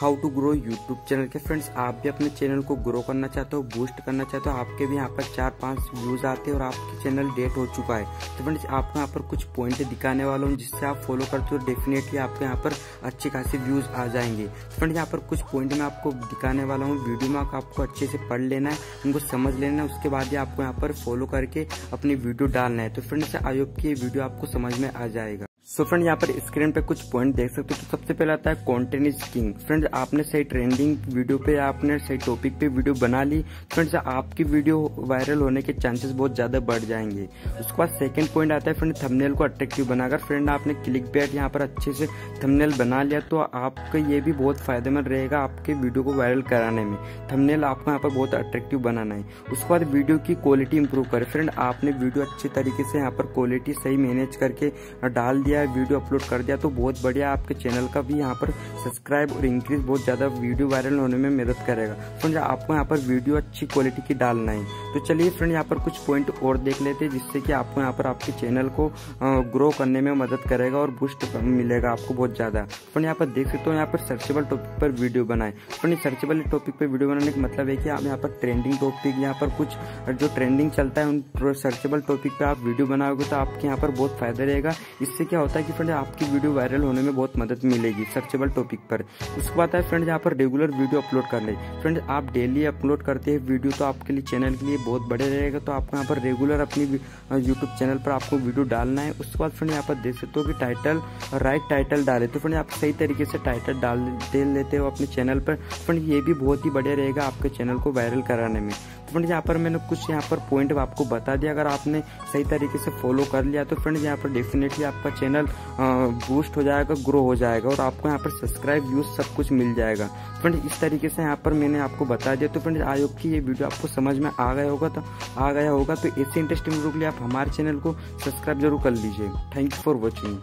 How to grow YouTube channel के friends, आप भी अपने चैनल को ग्रो करना चाहते हो बूस्ट करना चाहते हो, आपके भी यहाँ पर चार पाँच व्यूज़ आते हैं और आपके चैनल डेट हो चुका है। तो फ्रेंड्स आपको यहाँ पर कुछ पॉइंट दिखाने वाला हूँ, जिससे आप फॉलो करते हो डेफिनेटली आपके यहाँ पर अच्छे खासे व्यूज़ आ जाएँगे। फ्रेंड्स यहाँ पर कुछ पॉइंट मैं आपको दिखाने वाला हूँ वीडियो में आपको अच्छे से पढ़ लेना है, उनको समझ लेना है, उसके बाद ही आपको यहाँ पर फॉलो करके अपनी वीडियो डालना है। तो फ्रेंड्स होप की वीडियो आपको समझ में आ जाएगा। सो फ्रेंड यहाँ पर स्क्रीन पे कुछ पॉइंट देख सकते हो। तो सबसे पहले आता है कंटेंट इज़ किंग फ्रेंड्स आपने सही ट्रेंडिंग वीडियो पे, आपने सही टॉपिक पे वीडियो बना ली। फ्रेंड्स आपकी वीडियो वायरल होने के चांसेस बहुत ज़्यादा बढ़ जाएँगे। उसके बाद सेकंड पॉइंट आता है फ्रेंड थंबनेल को अट्रैक्टिव बनाकर। फ्रेंड आपने क्लिक बैट यहाँ पर अच्छे से थमनेल बना लिया तो आपका ये भी बहुत फ़ायदेमंद रहेगा आपके वीडियो को वायरल कराने में। थमनेल आपको यहाँ पर बहुत अट्रैक्टिव बनाना है। उसके बाद वीडियो की क्वालिटी इंप्रूव करे। फ्रेंड आपने वीडियो अच्छे तरीके से यहाँ पर क्वालिटी सही मैनेज करके डाल दिया। है, वीडियो अपलोड कर दिया तो बहुत बढ़िया आपके चैनल का भी यहाँ पर सब्सक्राइब और इंक्रीज बहुत ज़्यादा वीडियो वायरल होने में मदद करेगा। फ्रेंड आपको यहाँ पर वीडियो अच्छी क्वालिटी की डालना है। तो चलिए फ्रेंड यहाँ पर कुछ पॉइंट और देख लेते हैं, जिससे कि आपको यहाँ पर आपके चैनल को ग्रो करने में मदद करेगा और बूस्ट मिलेगा आपको बहुत ज़्यादा। फ्रेंड यहाँ पर देख सकते हो, यहाँ पर सर्चेबल टॉपिक पर वीडियो बनाए। फ्रेंड सर्चेबल टॉपिक पर वीडियो बनाने का मतलब है कि आप यहाँ पर ट्रेंडिंग टॉपिक यहाँ पर कुछ, जो ट्रेंडिंग चलता है, उन सर्चेबल टॉपिक पर आप वीडियो बनाओगे तो आपके यहाँ पर बहुत फ़ायदा रहेगा। इससे क्या होता है कि फ्रेंड आपकी वीडियो वायरल होने में बहुत मदद मिलेगी सर्चेबल टॉपिक पर। उसके बाद है फ्रेंड यहाँ पर रेगुलर वीडियो अपलोड कर ले फ्रेंड आप डेली अपलोड करते हैं वीडियो तो आपके लिए चैनल के लिए बहुत बड़े रहेगा। तो आपको यहाँ पर रेगुलर अपनी यूट्यूब चैनल पर आपको वीडियो डालना है। उसके बाद फ्रेंड यहाँ पर देख सकते हो कि टाइटल राइट टाइटल डाले। तो फ्रेंड आप सही तरीके से टाइटल डाल दे लेते हो अपने चैनल पर। फ्रेंड ये भी बहुत ही बढ़िया रहेगा आपके चैनल को वायरल कराने में। तो फ्रेंड यहाँ पर मैंने कुछ यहाँ पर पॉइंट आपको बता दिया। अगर आपने सही तरीके से फॉलो कर लिया तो फ्रेंड यहाँ पर डेफिनेटली आपका चैनल बूस्ट हो जाएगा ग्रो हो जाएगा और आपको यहाँ पर सब्सक्राइब व्यूज़ सब कुछ मिल जाएगा। फ्रेंड इस तरीके से यहाँ पर मैंने आपको बता दिया। तो फ्रेंड होप की ये वीडियो आपको समझ में आ गया होगा तो आ गया होगा। तो ऐसे इंटरेस्टिंग वीडियो के लिए आप हमारे चैनल को सब्सक्राइब ज़रूर कर लीजिए। Thank you for watching